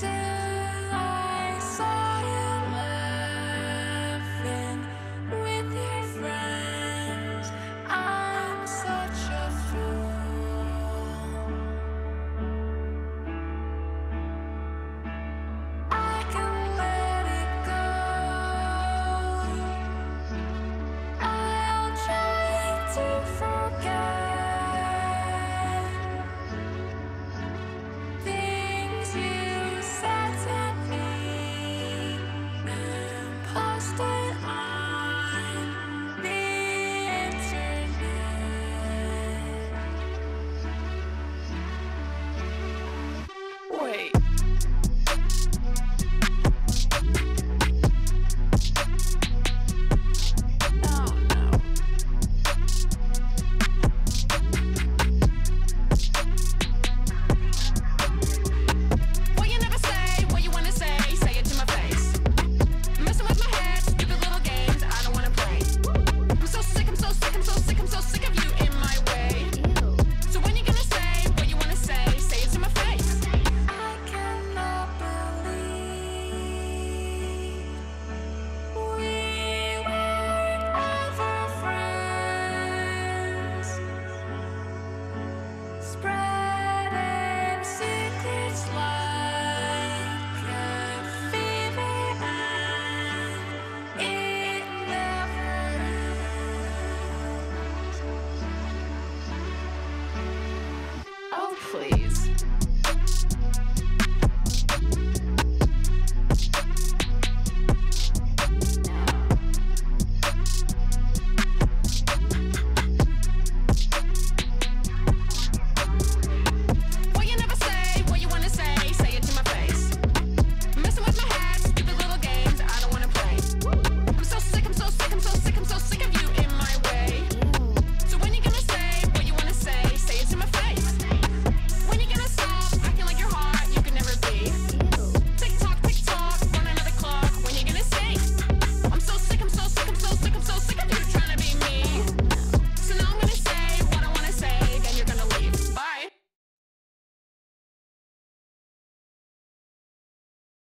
tell boy.